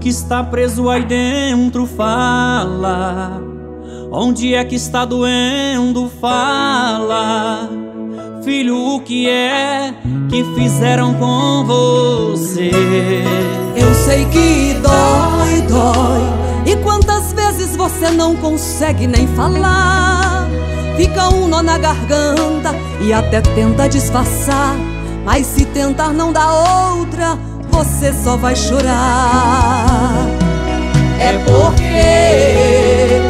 que está preso aí dentro fala. Onde é que está doendo? Fala. Filho, o que é que fizeram com você? Eu sei que dói, dói. E quantas vezes você não consegue nem falar? Fica um nó na garganta e até tenta disfarçar. Mas se tentar não dá outra, você só vai chorar. É porque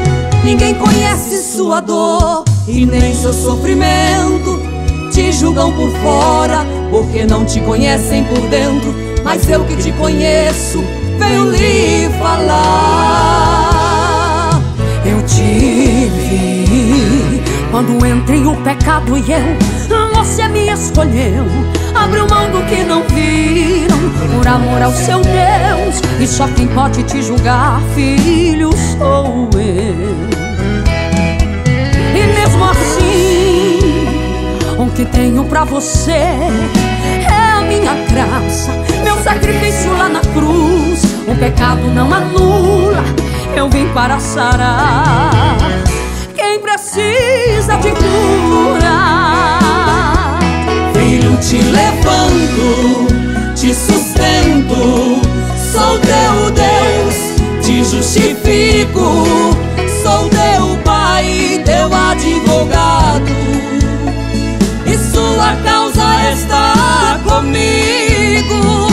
ninguém conhece sua dor e nem seu sofrimento. Te julgam por fora porque não te conhecem por dentro. Mas eu que te conheço, venho lhe falar. Eu tive quando entrei o pecado e eu, você me escolheu. Abriu mão do que não viram por amor ao seu Deus. E só quem pode te julgar, filho, sou eu. E mesmo assim, o que tenho pra você é a minha graça, meu sacrifício lá na cruz. O pecado não anula, eu vim para sarar. Quem precisa de Filho, te levanto, te sustento. Sou teu Deus, te justifico. Sou teu Pai, teu advogado. E sua causa está comigo.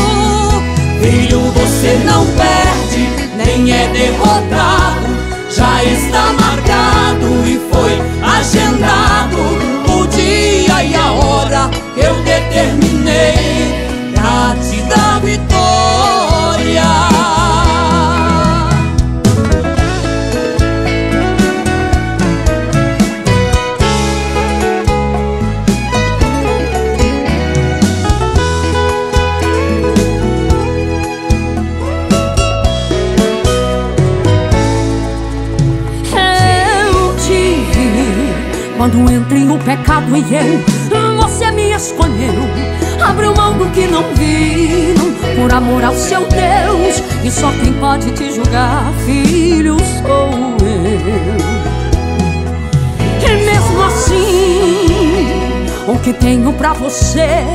Filho, você não perde, nem é derrotado. Já está marcado e foi Quando entrei o pecado e eu, você me escolheu. Abriu mão do que não viram, por amor ao seu Deus. E só quem pode te julgar, filho, sou eu. E mesmo assim, o que tenho pra você é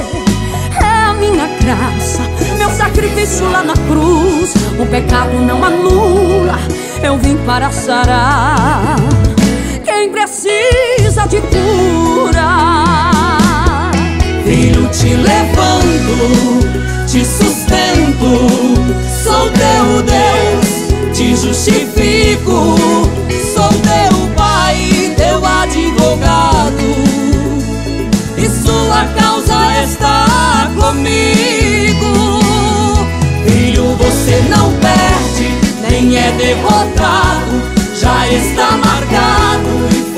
a minha graça, meu sacrifício lá na cruz. O pecado não anula, eu vim para sarar quem precisa cura. Filho, te levanto, te sustento, sou teu Deus, te justifico, sou teu Pai, teu advogado, e sua causa está comigo. Filho, você não perde, nem é derrotado já está marcado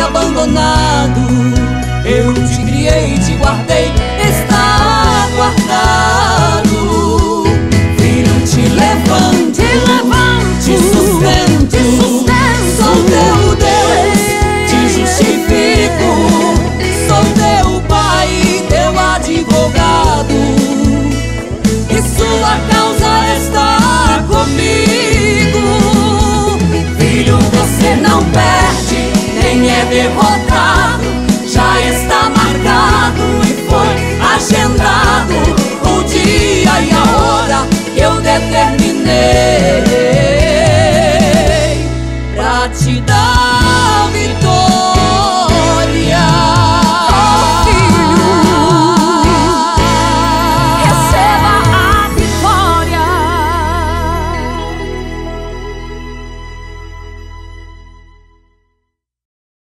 abandonado. Eu te criei e te guardei, está guardado. Filho, te levanto, te te sustento. Sou teu Deus, te justifico. Sou teu Pai, teu advogado. E sua causa está comigo. Derrotado já está marcado e foi agendado o dia e a hora que eu determinei pra te dar.